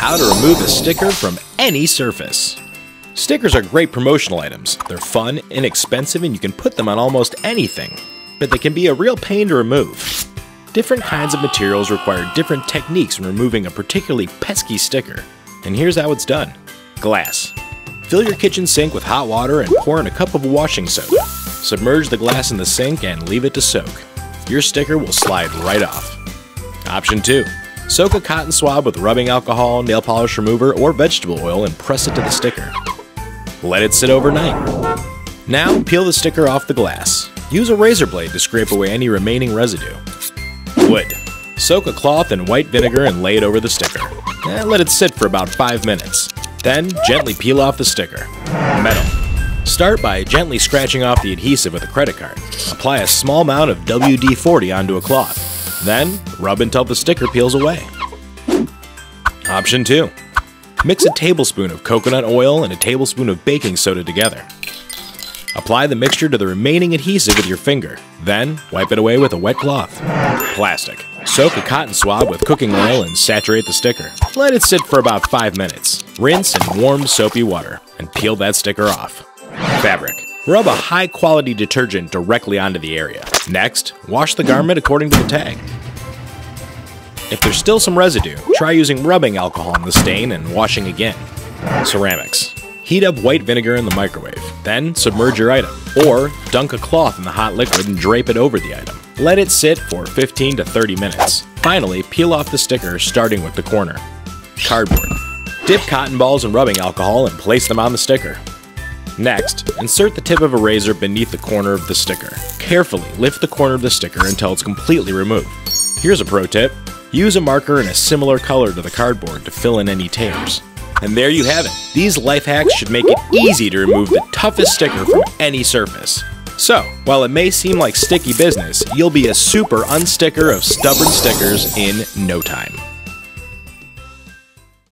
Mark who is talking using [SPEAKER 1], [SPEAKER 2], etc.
[SPEAKER 1] how to remove a sticker from any surface. Stickers are great promotional items. They're fun, inexpensive, and you can put them on almost anything. But they can be a real pain to remove. Different kinds of materials require different techniques when removing a particularly pesky sticker. And here's how it's done. Glass. Fill your kitchen sink with hot water and pour in a cup of washing soda. Submerge the glass in the sink and leave it to soak. Your sticker will slide right off. Option 2. Soak a cotton swab with rubbing alcohol, nail polish remover, or vegetable oil and press it to the sticker. Let it sit overnight. Now, peel the sticker off the glass. Use a razor blade to scrape away any remaining residue. Wood. Soak a cloth in white vinegar and lay it over the sticker. And let it sit for about 5 minutes. Then, gently peel off the sticker. Metal. Start by gently scratching off the adhesive with a credit card. Apply a small amount of WD-40 onto a cloth. Then, rub until the sticker peels away. Option 2. Mix a tablespoon of coconut oil and a tablespoon of baking soda together. Apply the mixture to the remaining adhesive with your finger. Then, wipe it away with a wet cloth. Plastic. Soak a cotton swab with cooking oil and saturate the sticker. Let it sit for about 5 minutes. Rinse in warm soapy water and peel that sticker off. Fabric. Rub a high quality detergent directly onto the area. Next, wash the garment according to the tag. If there's still some residue, try using rubbing alcohol on the stain and washing again. Ceramics. Heat up white vinegar in the microwave, then submerge your item, or dunk a cloth in the hot liquid and drape it over the item. Let it sit for 15 to 30 minutes. Finally, peel off the sticker starting with the corner. Cardboard. Dip cotton balls in rubbing alcohol and place them on the sticker. Next, insert the tip of a razor beneath the corner of the sticker. Carefully lift the corner of the sticker until it's completely removed. Here's a pro tip. Use a marker in a similar color to the cardboard to fill in any tears. And there you have it. These life hacks should make it easy to remove the toughest sticker from any surface. So, while it may seem like sticky business, you'll be a super unsticker of stubborn stickers in no time.